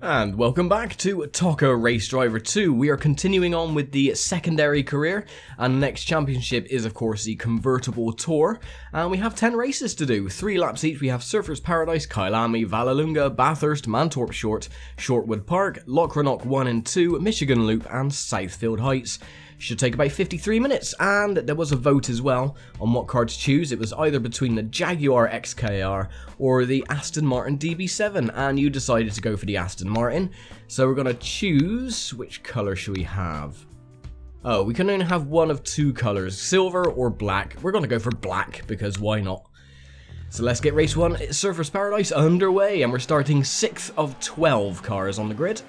And welcome back to TOCA Race Driver 2. We are continuing on with the secondary career, and next championship is, of course, the Convertible Tour. And we have 10 races to do, 3 laps each. We have Surfers Paradise, Kyalami, Vallelunga, Bathurst, Mantorp Short, Shortwood Park, Lochrannoch 1 and 2, Michigan Loop, and Southfield Heights. Should take about 53 minutes, and there was a vote as well on what car to choose. It was either between the Jaguar XKR or the Aston Martin DB7, and you decided to go for the Aston Martin. So we're going to choose, which colour should we have? Oh, we can only have one of two colours, silver or black. We're going to go for black, because why not? So let's get race one, it's Surfers Paradise underway, and we're starting 6th of 12 cars on the grid.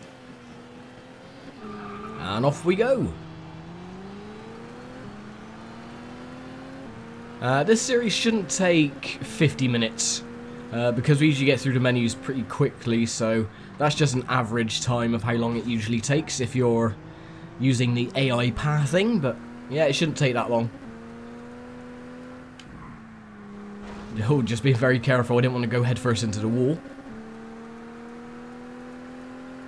And off we go. Uh, this series shouldn't take 50 minutes uh, because we usually get through the menus pretty quickly so that's just an average time of how long it usually takes if you're using the AI pathing but yeah it shouldn't take that long. Oh, just be very careful, I didn't want to go headfirst into the wall.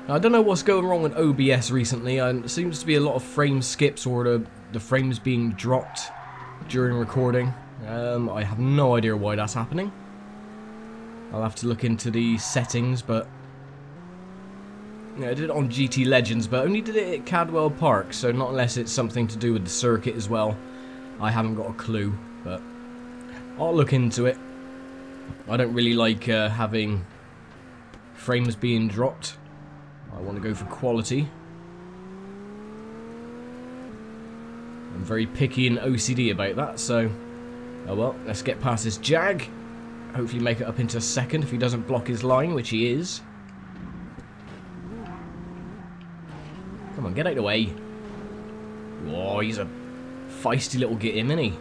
I don't know what's going wrong with OBS recently, uh, it seems to be a lot of frame skips or the, the frames being dropped during recording. Um, I have no idea why that's happening. I'll have to look into the settings, but... Yeah, I did it on GT Legends, but only did it at Cadwell Park, so not unless it's something to do with the circuit as well. I haven't got a clue, but I'll look into it. I don't really like uh, having frames being dropped. I want to go for quality. I'm very picky and OCD about that, so... Oh well, let's get past this Jag. Hopefully make it up into second if he doesn't block his line, which he is. Come on, get out of the way. Whoa, he's a feisty little git him, isn't he?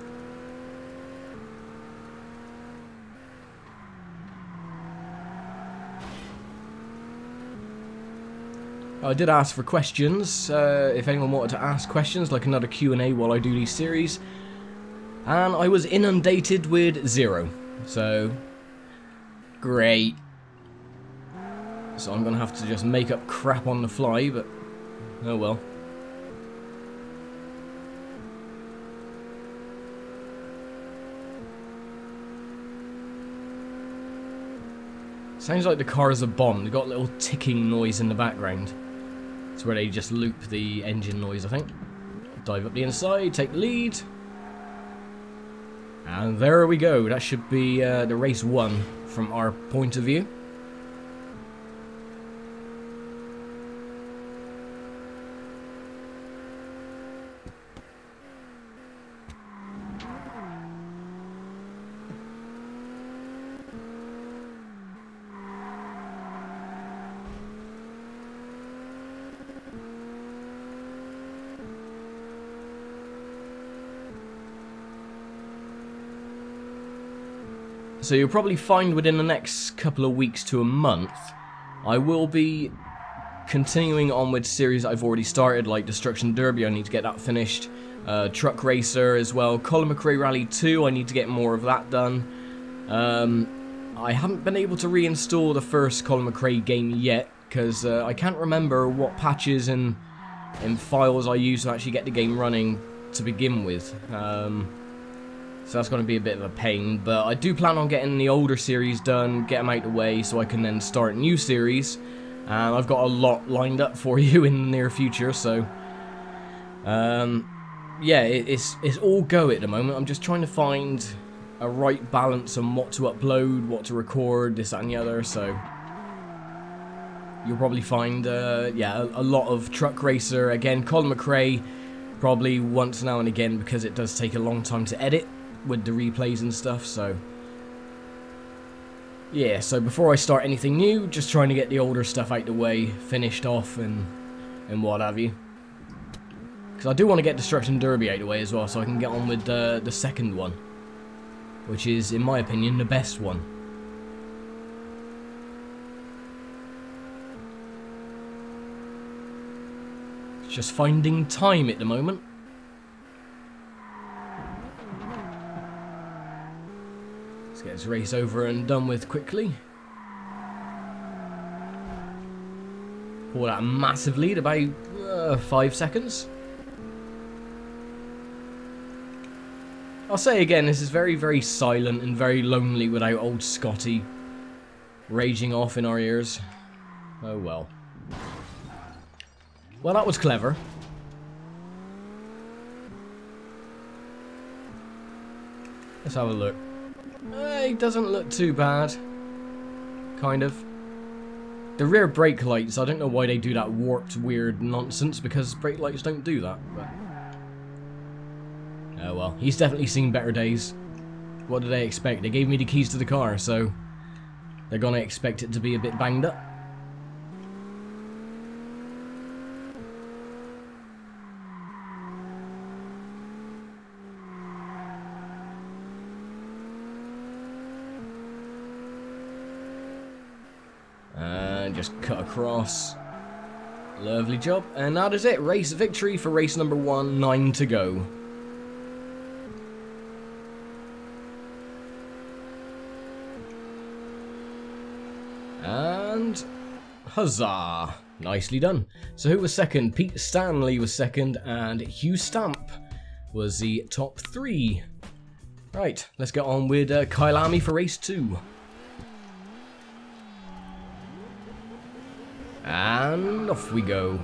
I did ask for questions, uh, if anyone wanted to ask questions, like another Q&A while I do these series. And I was inundated with zero. So, great. So I'm going to have to just make up crap on the fly, but oh well. Sounds like the car is a bomb. They've got a little ticking noise in the background. It's where they just loop the engine noise, I think. Dive up the inside, take the lead. And there we go. That should be uh, the race one from our point of view. So you'll probably find within the next couple of weeks to a month, I will be continuing on with series I've already started, like Destruction Derby, I need to get that finished. Uh, Truck Racer as well. Colin McRae Rally 2, I need to get more of that done. Um, I haven't been able to reinstall the first Colin McRae game yet, because uh, I can't remember what patches and, and files I used to actually get the game running to begin with. Um, so that's going to be a bit of a pain, but I do plan on getting the older series done, get them out of the way so I can then start new series. And I've got a lot lined up for you in the near future, so... Um, yeah, it's, it's all go at the moment. I'm just trying to find a right balance on what to upload, what to record, this, that, and the other, so... You'll probably find, uh, yeah, a, a lot of Truck Racer. Again, Colin McRae, probably once now and again, because it does take a long time to edit with the replays and stuff, so... Yeah, so before I start anything new, just trying to get the older stuff out the way, finished off, and, and what have you. Because I do want to get Destruction Derby out the way as well, so I can get on with the, the second one. Which is, in my opinion, the best one. Just finding time at the moment. Let's get this race over and done with quickly. Pulled out a massive lead, about uh, five seconds. I'll say again, this is very, very silent and very lonely without old Scotty raging off in our ears. Oh well. Well, that was clever. Let's have a look. Uh, it doesn't look too bad. Kind of. The rear brake lights, I don't know why they do that warped, weird nonsense, because brake lights don't do that, but... Oh well, he's definitely seen better days. What did they expect? They gave me the keys to the car, so... They're gonna expect it to be a bit banged up. And just cut across. Lovely job. And that is it. Race victory for race number one. Nine to go. And huzzah! Nicely done. So who was second? Pete Stanley was second, and Hugh Stamp was the top three. Right, let's get on with uh, Kyalami for race two. And off we go.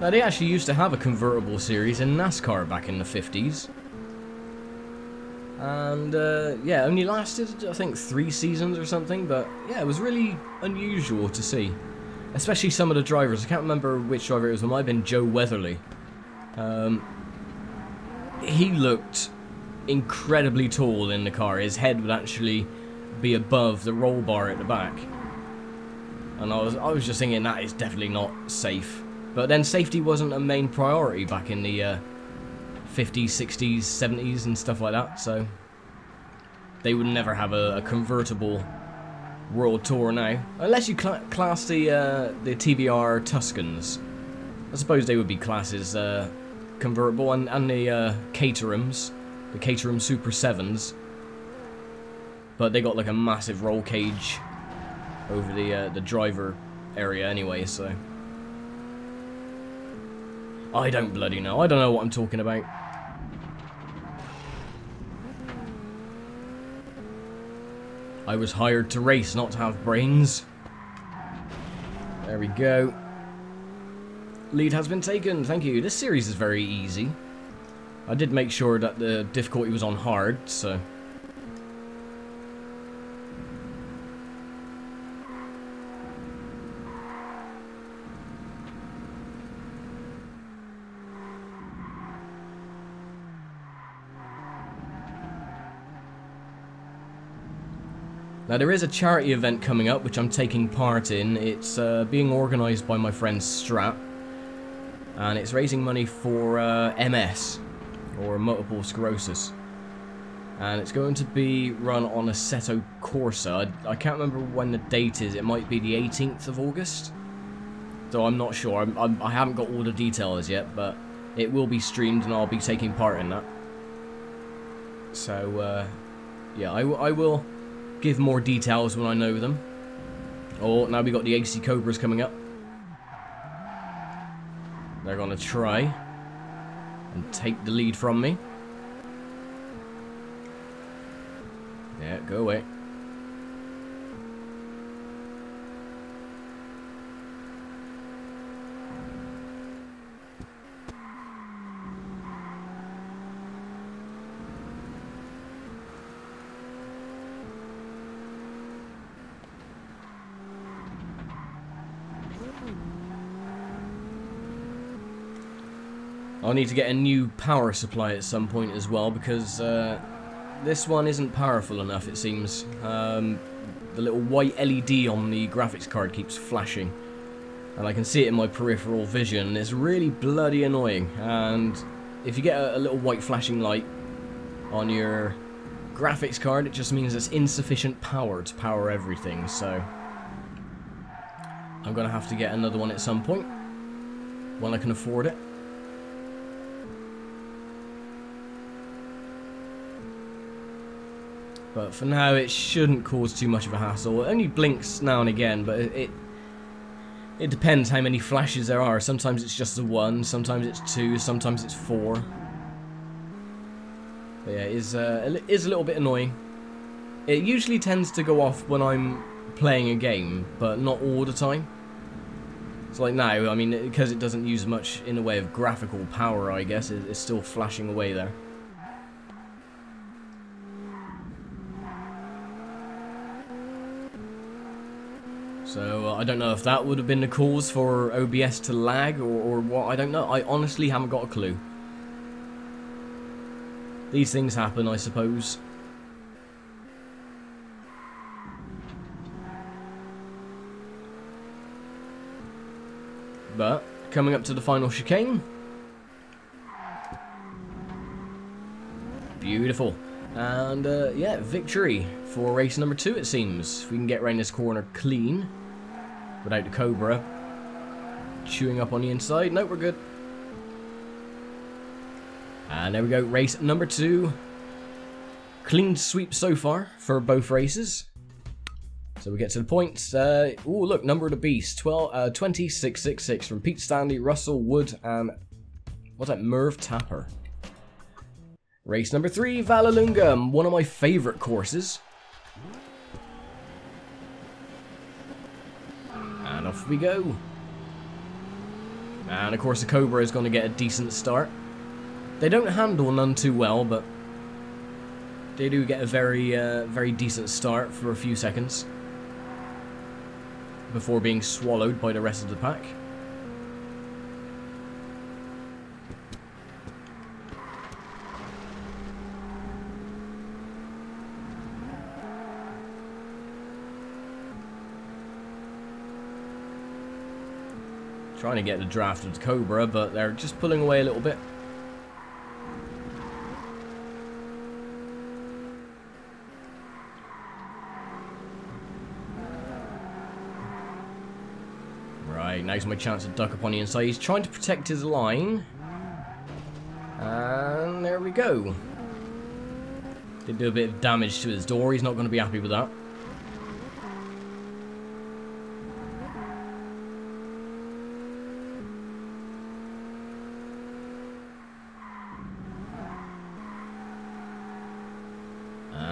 Now they actually used to have a convertible series in NASCAR back in the 50s. And uh, yeah, only lasted I think three seasons or something, but yeah, it was really unusual to see. Especially some of the drivers. I can't remember which driver it was. It might have been Joe Weatherly. Um, he looked incredibly tall in the car. His head would actually be above the roll bar at the back. And I was I was just thinking that is definitely not safe. But then safety wasn't a main priority back in the uh, 50s, 60s, 70s and stuff like that, so they would never have a, a convertible World Tour now. Unless you cl class the, uh, the TVR Tuscans. I suppose they would be classed as uh, convertible, and, and the uh, Caterhams, the Caterham Super 7s. But they got like a massive roll cage over the, uh, the driver area anyway, so... I don't bloody know. I don't know what I'm talking about. I was hired to race, not to have brains. There we go. Lead has been taken, thank you. This series is very easy. I did make sure that the difficulty was on hard, so... There is a charity event coming up which I'm taking part in. It's uh, being organised by my friend Strat and it's raising money for uh, MS or multiple sclerosis and it's going to be run on Assetto Corsa. I, I, can't remember when the date is. It might be the 18th of August. So I'm not sure. I'm, I'm, I have not got all the details yet, but it will be streamed and I'll be taking part in that. So, uh, yeah, I, I will give more details when I know them. Oh, now we got the AC Cobras coming up. They're going to try and take the lead from me. Yeah, go away. I'll need to get a new power supply at some point as well because uh, this one isn't powerful enough it seems. Um, the little white LED on the graphics card keeps flashing and I can see it in my peripheral vision and it's really bloody annoying and if you get a, a little white flashing light on your graphics card, it just means it's insufficient power to power everything, so... I'm gonna have to get another one at some point, when I can afford it. But for now, it shouldn't cause too much of a hassle. It only blinks now and again, but it, it depends how many flashes there are. Sometimes it's just the one, sometimes it's two, sometimes it's four. But yeah, it is, uh, it is a little bit annoying. It usually tends to go off when I'm playing a game, but not all the time. It's like now, I mean, because it doesn't use much in the way of graphical power, I guess, it's still flashing away there. So uh, I don't know if that would have been the cause for OBS to lag or, or what, I don't know. I honestly haven't got a clue. These things happen, I suppose. But, coming up to the final chicane. Beautiful. And, uh, yeah, victory for race number two, it seems. If we can get around this corner clean without the Cobra chewing up on the inside. No, we're good. And there we go, race number two. Clean sweep so far for both races. So we get to the points. Uh, oh, look, number of the beast. 12, uh, 2666 from Pete Stanley, Russell Wood, and what's that? Merv Tapper. Race number three, Vallelunga, one of my favourite courses. And we go. And of course the Cobra is going to get a decent start. They don't handle none too well, but they do get a very, uh, very decent start for a few seconds before being swallowed by the rest of the pack. Trying to get the draft of the Cobra, but they're just pulling away a little bit. Right, now's my chance to duck up on the inside. He's trying to protect his line. And there we go. Did do a bit of damage to his door. He's not going to be happy with that.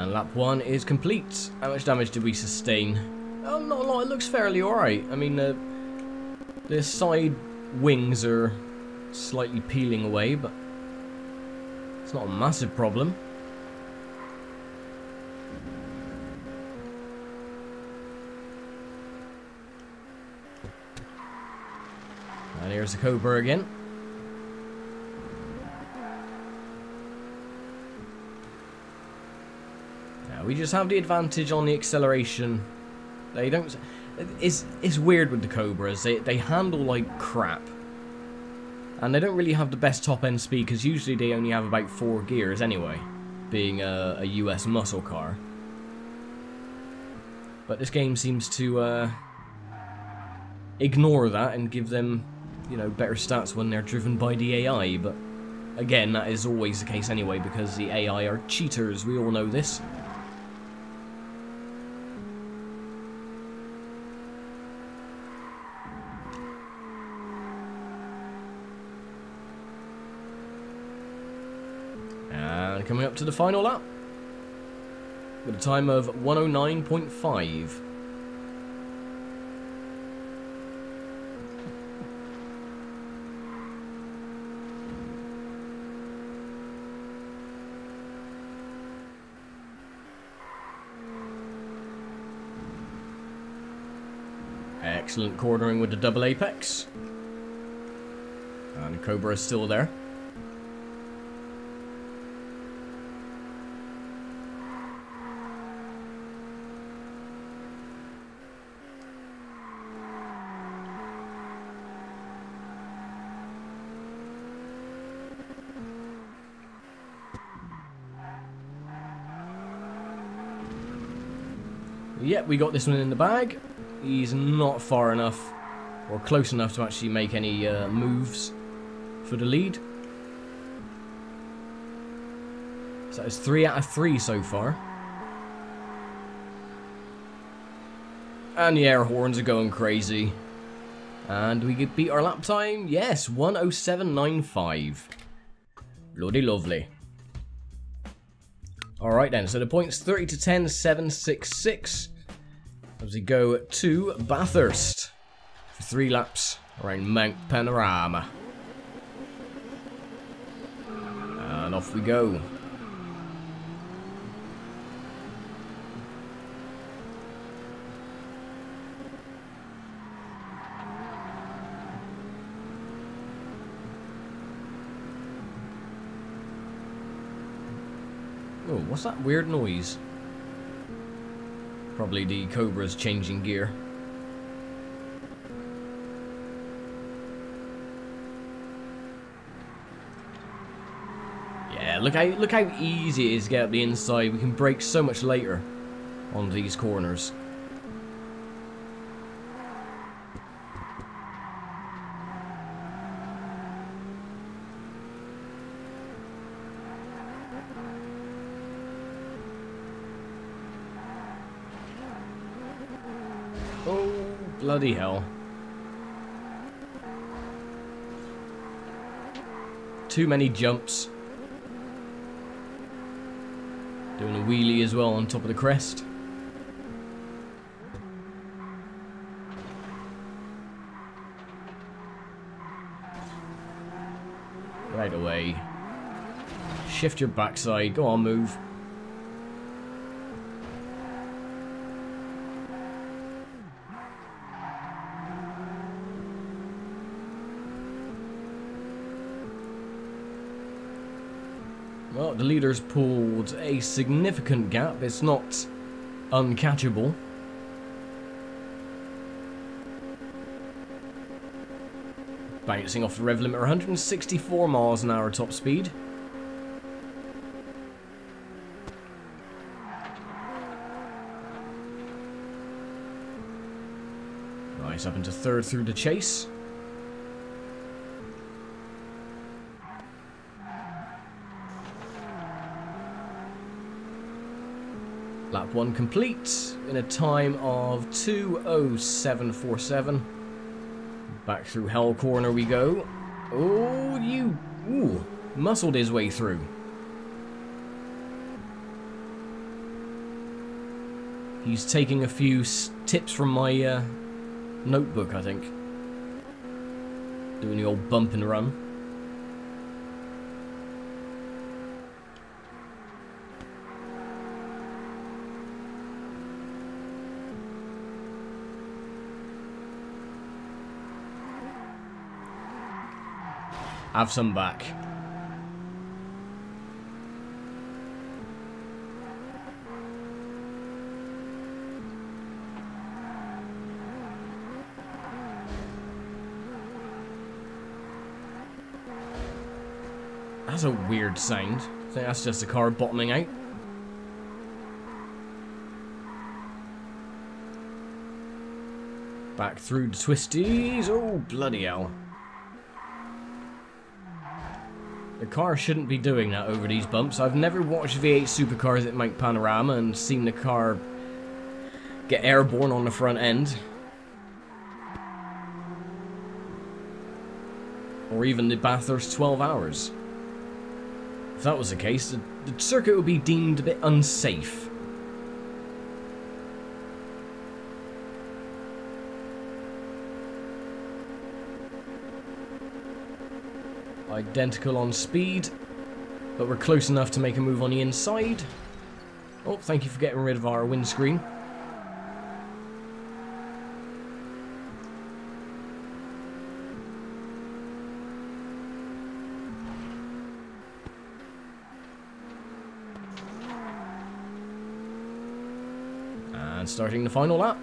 Lap one is complete. How much damage did we sustain? Oh, not a lot. It looks fairly alright. I mean, uh, the side wings are slightly peeling away, but it's not a massive problem. And here's the Cobra again. We just have the advantage on the acceleration. They don't... It's, it's weird with the Cobras. They, they handle like crap. And they don't really have the best top-end speed, because usually they only have about four gears anyway, being a, a US muscle car. But this game seems to uh, ignore that and give them, you know, better stats when they're driven by the AI, but again, that is always the case anyway, because the AI are cheaters, we all know this. Coming up to the final lap. With a time of 109.5. Excellent cornering with the double apex. And Cobra is still there. We got this one in the bag. He's not far enough or close enough to actually make any uh, moves for the lead. So it's three out of three so far. And the air horns are going crazy. And we could beat our lap time. Yes, 107.95. Bloody lovely. Alright then, so the points 30 to 10, 7, 6, 6. As we go to Bathurst for three laps around Mount Panorama. And off we go. Oh, what's that weird noise? Probably the Cobra's changing gear. Yeah, look how look how easy it is to get up the inside. We can brake so much later on these corners. Bloody hell. Too many jumps. Doing a wheelie as well on top of the crest. Right away. Shift your backside. Go on, move. Well, the leader's pulled a significant gap. It's not uncatchable. Bouncing off the rev limiter, 164 miles an hour top speed. Nice, up into third through the chase. 1 complete in a time of 2.0747. Back through Hell Corner we go. Oh, you... Ooh, muscled his way through. He's taking a few tips from my uh, notebook, I think. Doing the old bump and run. Have some back. That's a weird sound. I think that's just a car bottoming out. Back through the twisties. Oh, bloody hell. The car shouldn't be doing that over these bumps. I've never watched V8 supercars at Mount Panorama and seen the car get airborne on the front end. Or even the Bathurst 12 hours. If that was the case, the, the circuit would be deemed a bit unsafe. Identical on speed, but we're close enough to make a move on the inside. Oh, thank you for getting rid of our windscreen. And starting the final lap.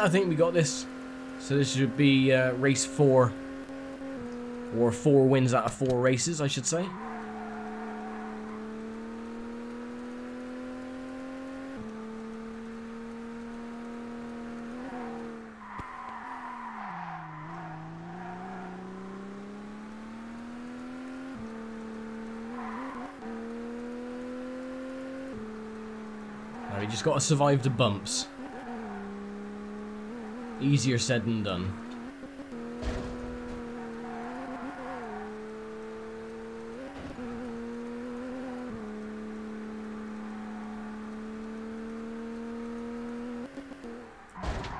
I think we got this. So this should be uh, race four. Or four wins out of four races, I should say. Now we just got to survive the bumps. Easier said than done.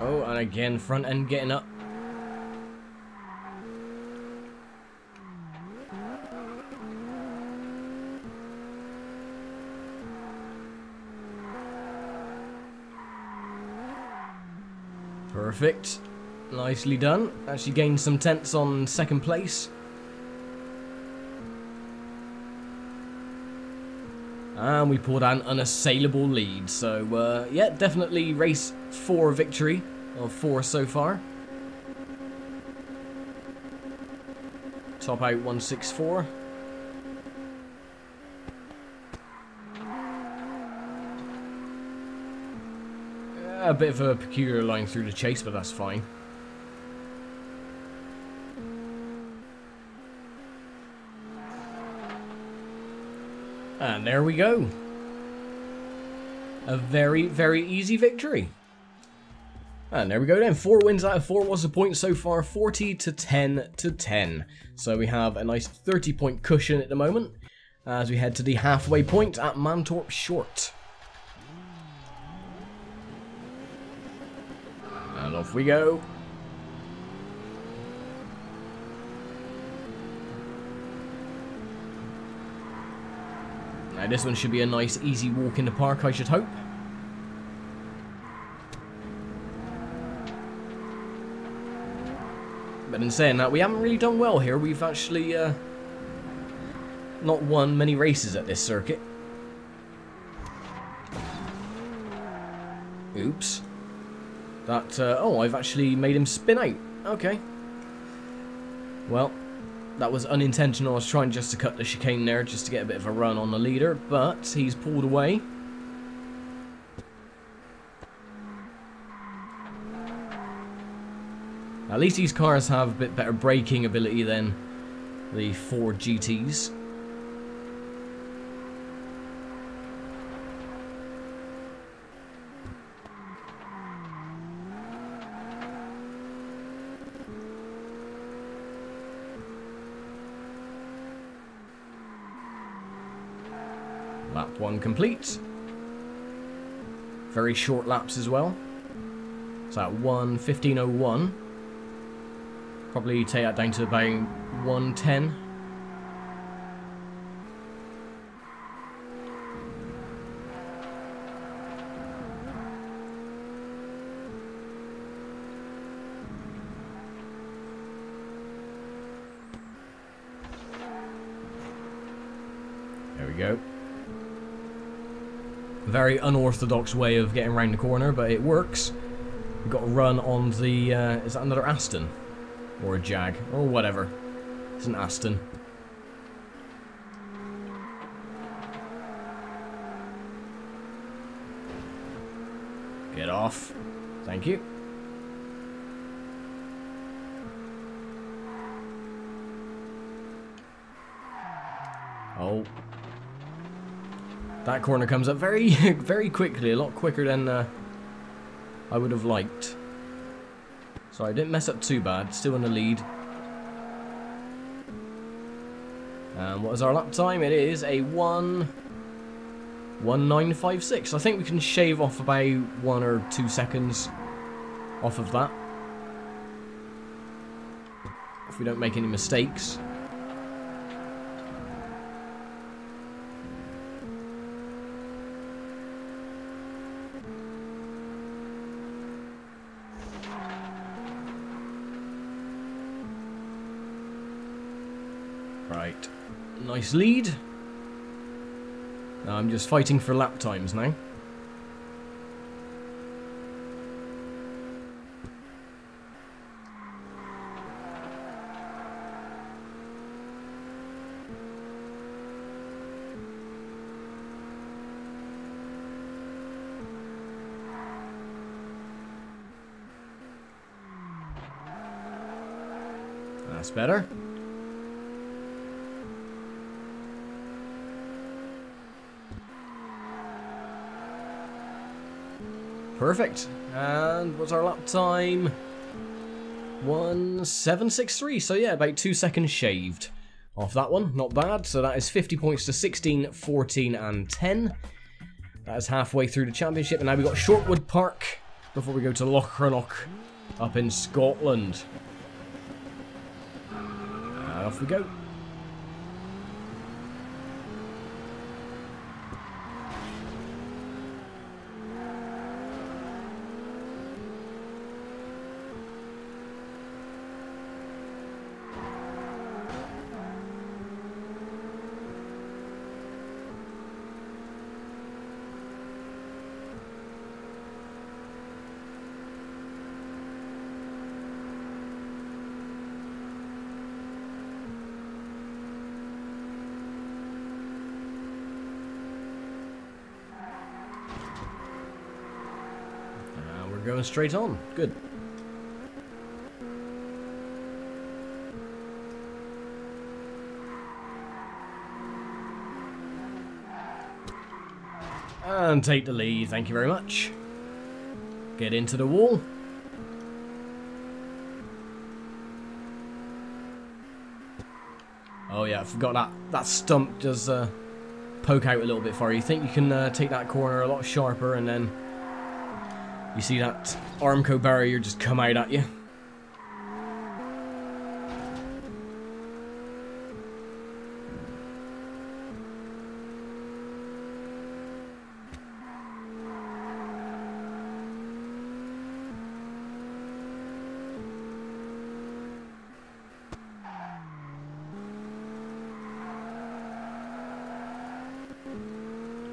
Oh, and again, front end getting up. Perfect. Nicely done. Actually gained some tenths on second place. And we pulled an unassailable lead. So, uh, yeah, definitely race 4 victory of 4 so far. Top out 164. A bit of a peculiar line through the chase, but that's fine. And there we go. A very, very easy victory. And there we go then. Four wins out of four was the point so far. 40 to 10 to 10. So we have a nice 30 point cushion at the moment as we head to the halfway point at Mantorp Short. And off we go. Now this one should be a nice easy walk in the park I should hope. But in saying that, we haven't really done well here. We've actually uh, not won many races at this circuit. Oops. That, uh, oh, I've actually made him spin out. Okay. Well, that was unintentional. I was trying just to cut the chicane there, just to get a bit of a run on the leader, but he's pulled away. At least these cars have a bit better braking ability than the Ford GTs. Lap 1 complete. Very short laps as well. So at 1.15.01. Probably take that down to about 110. There we go. Very unorthodox way of getting around the corner, but it works. We've got to run on the... Uh, is that another Aston? Or a Jag, or whatever. It's an Aston. Get off. Thank you. That corner comes up very, very quickly, a lot quicker than uh, I would have liked. Sorry, I didn't mess up too bad. Still in the lead. And what is our lap time? It is a 1... 1956. I think we can shave off about one or two seconds off of that. If we don't make any mistakes. Nice lead. I'm just fighting for lap times now. That's better. Perfect. And what's our lap time? 1763. So yeah, about two seconds shaved off that one. Not bad. So that is 50 points to 16, 14, and 10. That is halfway through the championship. And now we've got Shortwood Park before we go to Lochrannoch up in Scotland. And off we go. Straight on. Good. And take the lead, thank you very much. Get into the wall. Oh yeah, I forgot that that stump does uh, poke out a little bit far. You think you can uh, take that corner a lot sharper and then you see that Armco barrier just come out at you?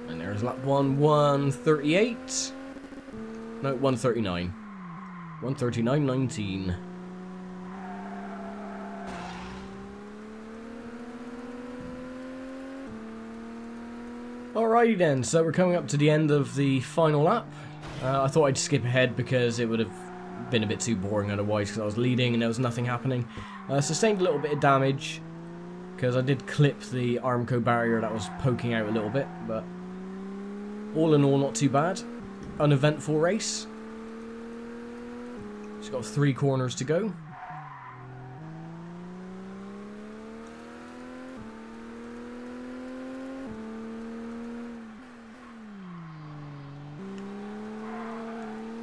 And there's lap 1, 138. No, 139. 139.19. Alrighty then, so we're coming up to the end of the final lap. Uh, I thought I'd skip ahead because it would have been a bit too boring otherwise because I was leading and there was nothing happening. Uh, sustained a little bit of damage because I did clip the Armco barrier that was poking out a little bit, but all in all not too bad uneventful race. It's got three corners to go.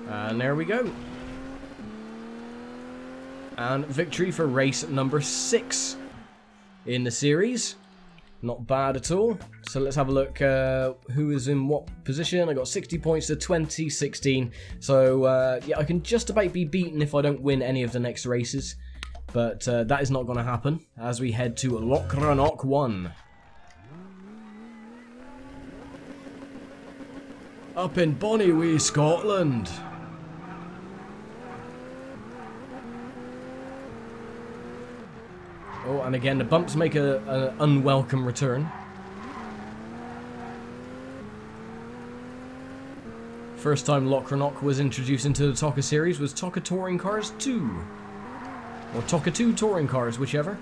And there we go. And victory for race number six in the series. Not bad at all. So let's have a look uh, who is in what position. I got 60 points to 20, 16. So uh, yeah, I can just about be beaten if I don't win any of the next races. But uh, that is not going to happen as we head to Lochrannoch 1. Up in Bonnywee, Scotland. Oh, and again, the bumps make an unwelcome return. First time Lochrannoch was introduced into the TOCA series was TOCA Touring Cars 2. Or TOCA 2 Touring Cars, whichever.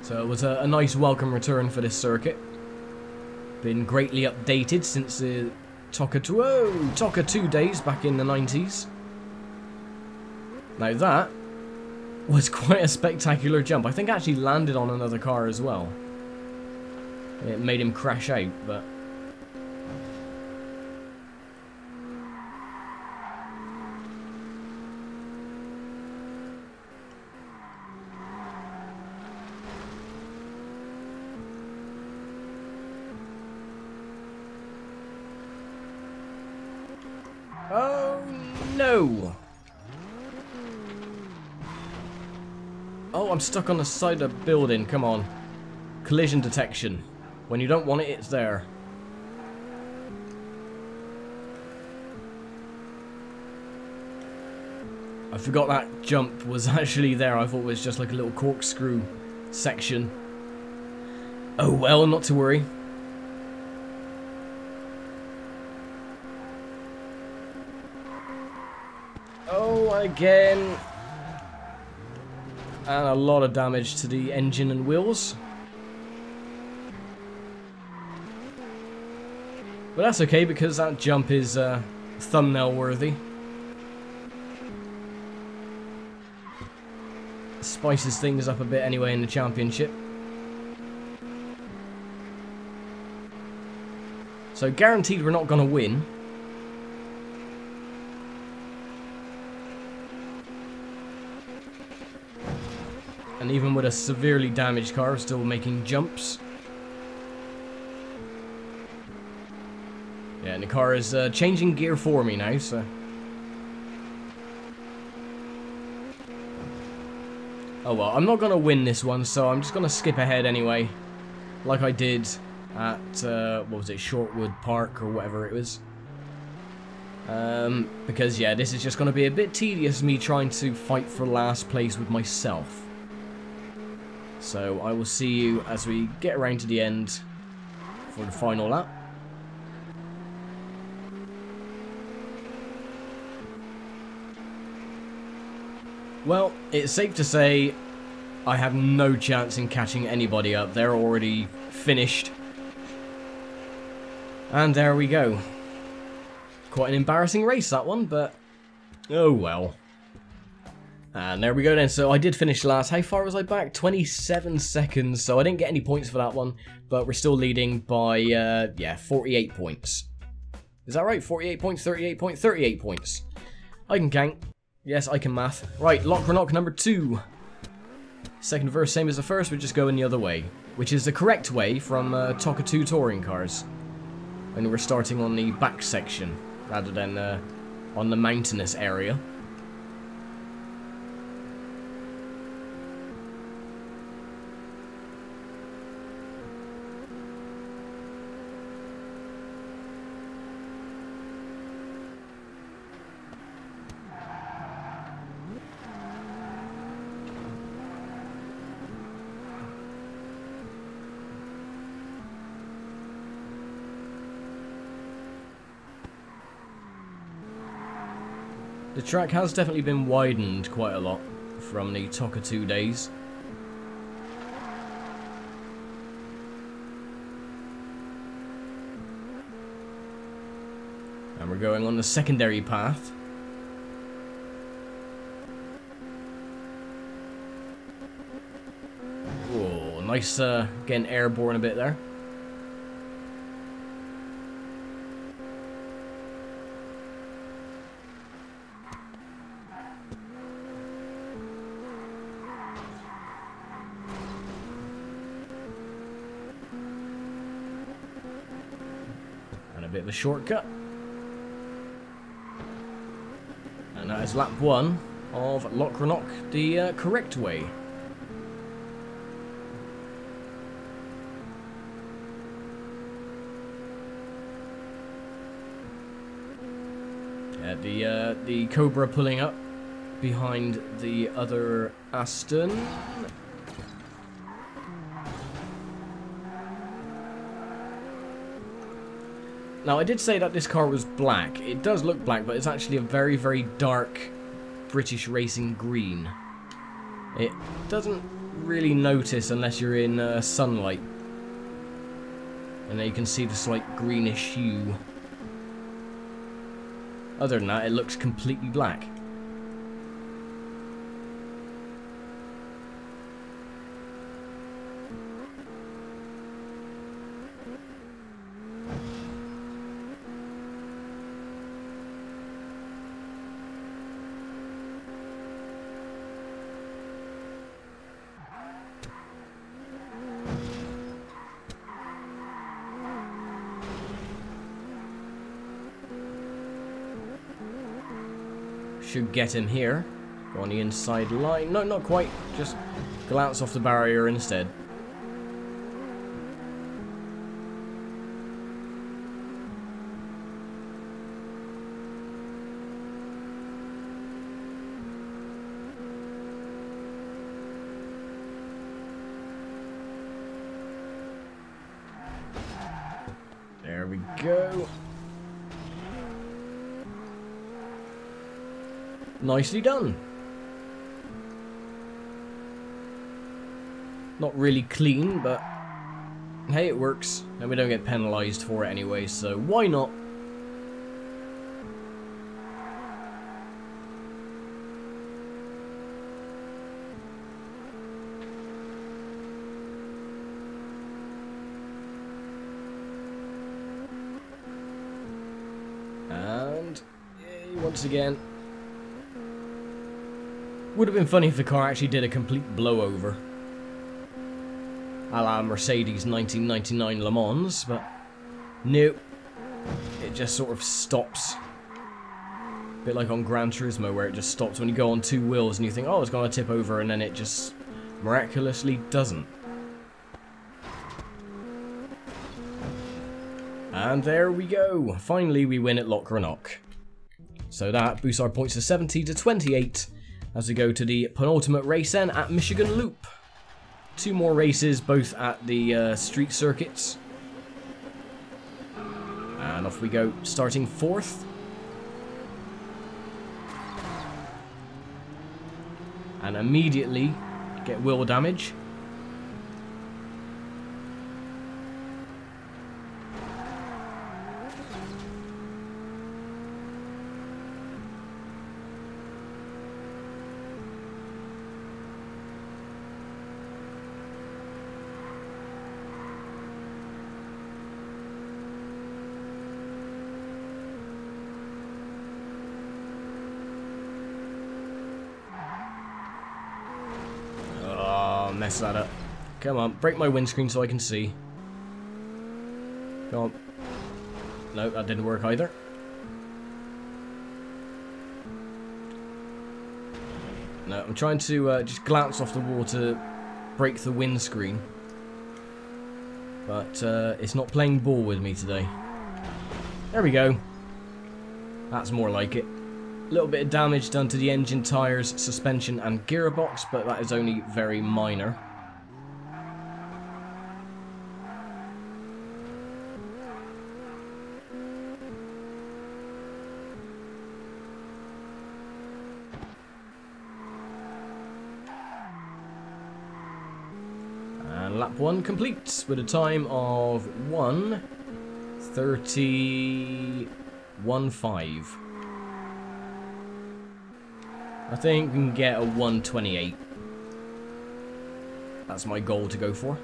So it was a, a nice welcome return for this circuit. Been greatly updated since the TOCA 2, oh, TOCA 2 days back in the 90s. Now that was quite a spectacular jump. I think I actually landed on another car as well. It made him crash out, but... Oh no! Oh, I'm stuck on the side of the building. Come on. Collision detection. When you don't want it, it's there. I forgot that jump was actually there. I thought it was just like a little corkscrew section. Oh well, not to worry. Oh, again. And a lot of damage to the engine and wheels. But that's okay because that jump is uh, thumbnail worthy. Spices things up a bit anyway in the championship. So guaranteed we're not going to win. Even with a severely damaged car, still making jumps. Yeah, and the car is uh, changing gear for me now, so... Oh well, I'm not going to win this one, so I'm just going to skip ahead anyway. Like I did at, uh, what was it, Shortwood Park or whatever it was. Um, because yeah, this is just going to be a bit tedious me trying to fight for last place with myself. So I will see you as we get around to the end for the final lap. Well, it's safe to say I have no chance in catching anybody up. They're already finished. And there we go. Quite an embarrassing race, that one, but... Oh well. And there we go then. So I did finish last. How far was I back? 27 seconds. So I didn't get any points for that one. But we're still leading by, uh, yeah, 48 points. Is that right? 48 points, 38 points, 38 points. I can count. Yes, I can math. Right, Lochrannoch number two. Second verse, same as the first, we're just going the other way. Which is the correct way from uh, TOCA 2 touring cars. And we're starting on the back section, rather than uh, on the mountainous area. The track has definitely been widened quite a lot from the TOCA 2 days. And we're going on the secondary path. Oh, nice uh, getting airborne a bit there. A shortcut. And that is lap one of Lochrannoch the uh, correct way. Yeah, the uh, the Cobra pulling up behind the other Aston. Now, I did say that this car was black. It does look black, but it's actually a very, very dark British racing green. It doesn't really notice unless you're in uh, sunlight. And there you can see the slight greenish hue. Other than that, it looks completely black. Should get him here. Go on the inside line. No, not quite. Just glance off the barrier instead. There we go. Nicely done. Not really clean, but hey, it works. And we don't get penalised for it anyway, so why not? And once again, would have been funny if the car actually did a complete blowover a la Mercedes 1999 Le Mans, but nope. It just sort of stops. A bit like on Gran Turismo, where it just stops when you go on two wheels and you think, oh, it's going to tip over, and then it just miraculously doesn't. And there we go. Finally, we win at Lochrannoch. So that boosts our points to 70 to 28 as we go to the penultimate race then at Michigan Loop. Two more races, both at the uh, street circuits. And off we go, starting fourth. And immediately get wheel damage. mess that up. Come on, break my windscreen so I can see. Come on. No, that didn't work either. No, I'm trying to uh, just glance off the wall to break the windscreen. But uh, it's not playing ball with me today. There we go. That's more like it. A little bit of damage done to the engine, tyres, suspension and gearbox, but that is only very minor. 1 complete with a time of 1.31.5. I think we can get a 128. That's my goal to go for.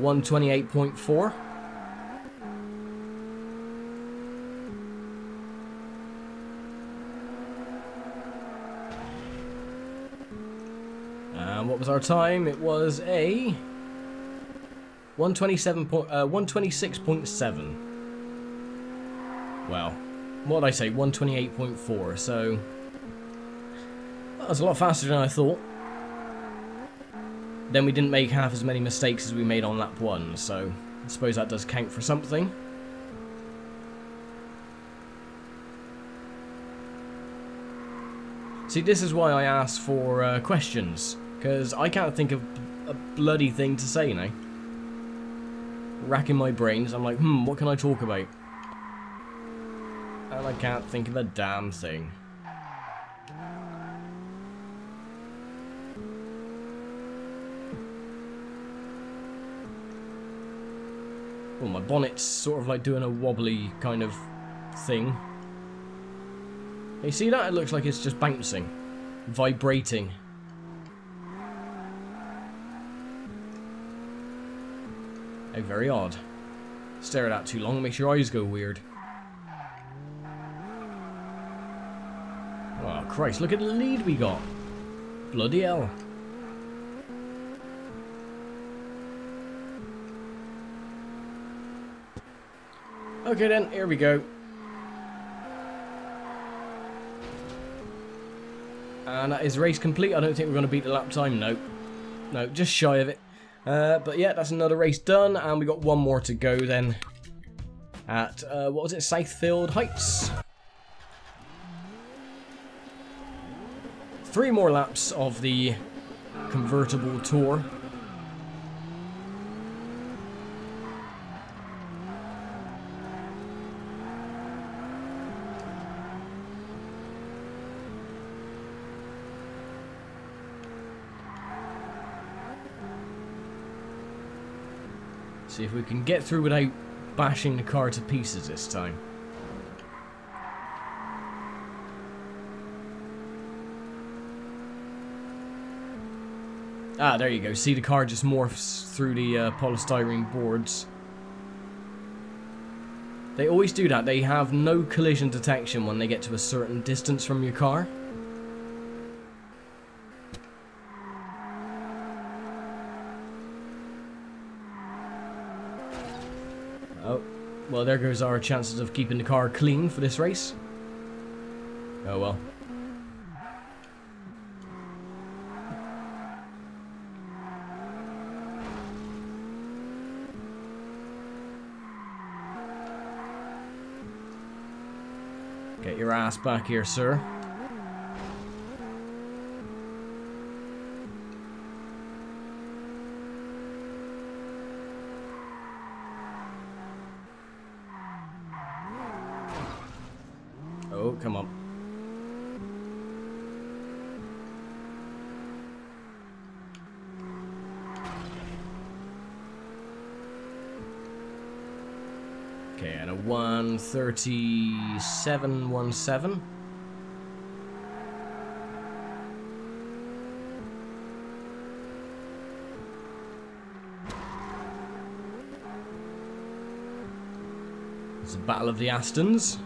128.4. And what was our time? It was a 127 point, uh, 126.7. Well, what did I say? 128.4. So that was a lot faster than I thought. Then we didn't make half as many mistakes as we made on lap 1, so I suppose that does count for something. See, this is why I ask for uh, questions, because I can't think of a bloody thing to say now. Racking my brains, I'm like, hmm, what can I talk about? And I can't think of a damn thing. Well, my bonnet's sort of like doing a wobbly kind of thing. You see that? It looks like it's just bouncing. Vibrating. Oh, very odd. Stare at that too long, makes your eyes go weird. Oh, Christ, look at the lead we got. Bloody hell. Okay then, here we go. And that is race complete. I don't think we're going to beat the lap time. No. No, just shy of it. Uh, but yeah, that's another race done. And we got one more to go then. At, uh, what was it? Southfield Heights. Three more laps of the convertible tour. See if we can get through without bashing the car to pieces this time. Ah, there you go. See the car just morphs through the uh, polystyrene boards. They always do that. They have no collision detection when they get to a certain distance from your car. Oh, well there goes our chances of keeping the car clean for this race. Oh well. Get your ass back here, sir. Oh, come on. Okay, and a 137.17. It's a battle of the Astons.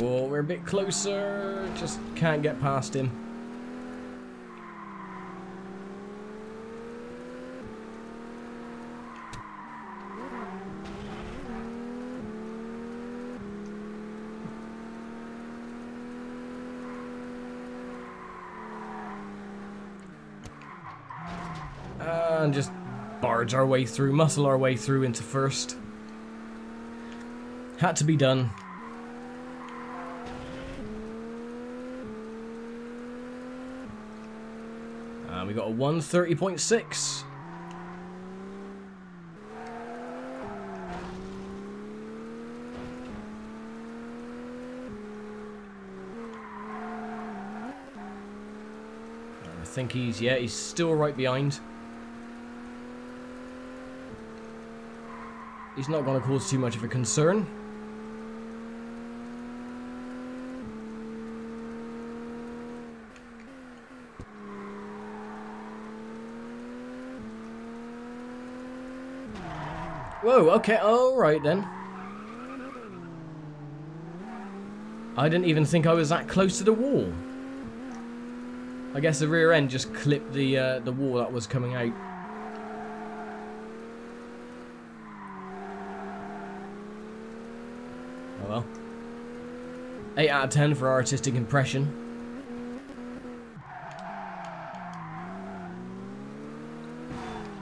Oh, we're a closer. Just can't get past him. And just barge our way through, muscle our way through into first. Had to be done. And we got a 130.6. I think he's, yeah, he's still right behind. He's not going to cause too much of a concern. Whoa, okay, alright then. I didn't even think I was that close to the wall. I guess the rear end just clipped the uh, the wall that was coming out. Oh well. 8 out of 10 for artistic impression.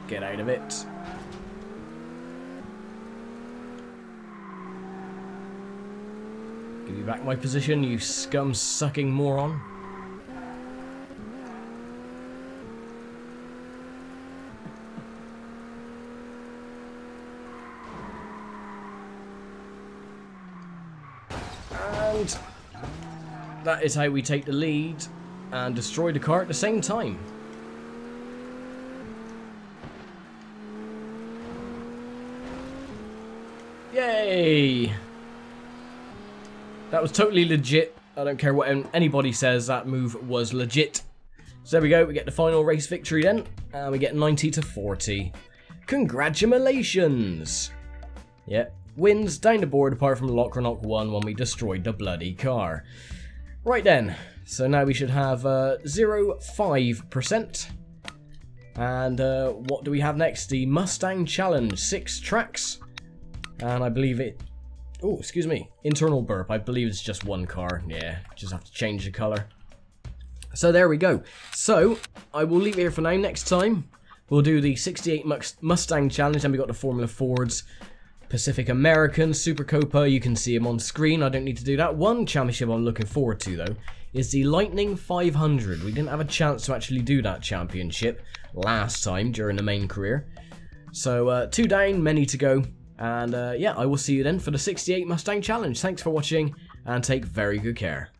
Get out of it. Give you back my position, you scum-sucking moron. And that is how we take the lead and destroy the car at the same time. Yay! That was totally legit. I don't care what anybody says, that move was legit. So there we go, we get the final race victory then, and we get 90 to 40. Congratulations! Yep, wins down the board apart from Lochrannoch 1 when we destroyed the bloody car. Right then, so now we should have uh, 0.5%. And uh, what do we have next? The Mustang Challenge, six tracks. And I believe it Oh, excuse me. Internal burp. I believe it's just one car. Yeah, just have to change the color. So there we go. So, I will leave it here for now. Next time, we'll do the 68 Mustang Challenge, and we got the Formula Fords, Pacific American, Super Copa. You can see them on screen. I don't need to do that. One championship I'm looking forward to, though, is the Lightning 500. We didn't have a chance to actually do that championship last time during the main career. So, uh, two down, many to go. And uh, yeah, I will see you then for the 68 Mustang Challenge. Thanks for watching, and take very good care.